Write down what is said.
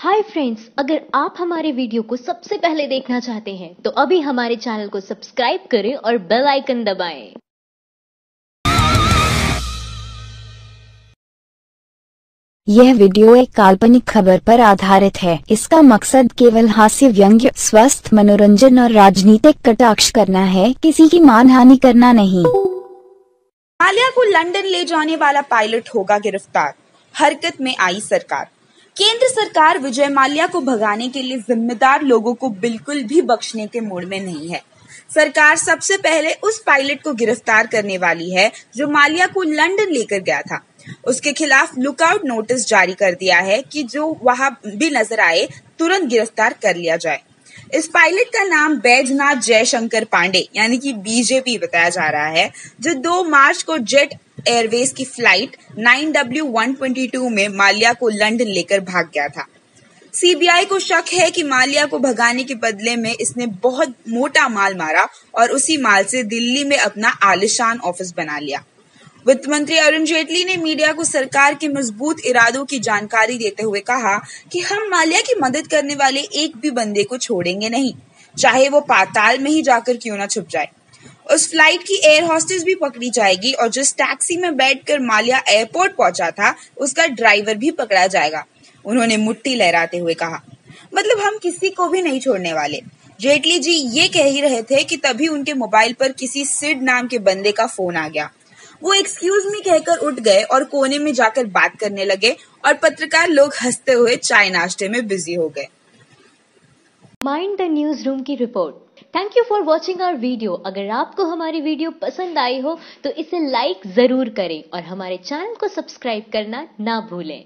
Hi friends अगर आप हमारे वीडियो को सबसे पहले देखना चाहते हैं तो अभी हमारे चैनल को सब्सक्राइब करें और बेल आइकन दबाएँ। यह वीडियो एक काल्पनिक खबर पर आधारित है। इसका मकसद केवल हास्य व्यंग्य स्वस्थ मनोरंजन और राजनीतिक कटाक्ष करना है किसी की मानहानि करना नहीं। आलिया को लंदन ले जाने वाला पायलट होगा गिरफ़्तार। हरकत में आई सरकार। केंद्र सरकार विजय माल्या को भगाने के लिए जिम्मेदार लोगों को बिल्कुल भी बख्शने के मूड में नहीं है। सरकार सबसे पहले उस पायलट को गिरफ़्तार करने वाली है, जो माल्या को लंदन लेकर गया था। उसके खिलाफ लुकआउट नोटिस जारी कर दिया है कि जो वहाँ भी नज़र आए, तुरंत गिरफ़्तार कर लिया जाए। इस पायलट का नाम बैजनाथ जयशंकर पांडे, यानी कि बीजेपी बताया जा रहा है, जो 2 मार्च को जेट एयरवेज की फ़्लाइट 9W122 में माल्या को लंदन लेकर भाग गया था। सीबीआई को शक है कि माल्या को भगाने के बदले में इसने बहुत मोटा माल मारा और उसी माल से दिल्ली में अपना आलिशान ऑफ़िस बना लिया। वित्त मंत्री अरुण जेटली ने मीडिया को सरकार के मज़बूत इरादों की जानकारी देते हुए कहा कि हम माल्या की मदद करने वाले एक भी बंदे को छोड़ेंगे नहीं, चाहे वो पाताल में ही जाकर क्यों ना छुप जाए। उस फ़्लाइट की एयर होस्टेस भी पकड़ी जाएगी और जिस टैक्सी में बैठकर माल्या एयरपोर्ट पहुँचा था, उसका ड्राइवर भी पकड़ा जाएगा। उन्होंने मुट्ठी लहराते हुए कहा मतलब हम किसी को भी नहीं छोड़ने वाले। जेटली जी ये कह ही रहे थे कि तभी उनके मोबाइल पर किसी सिड नाम के बंदे का फ़ोन आ गया। वो एक्सक्यूज मी कहकर उठ गए और कोने में जाकर बात करने लगे और पत्रकार लोग हँसते हुए चाय नाश्ते में बिज़ी हो गए। माइंड द न्यूज़ रूम की report thank you for watching our video अगर आपको हमारी वीडियो पसंद आई हो तो इसे लाइक ज़रूर करें और हमारे चैनल को सब्सक्राइब करना ना भूलें।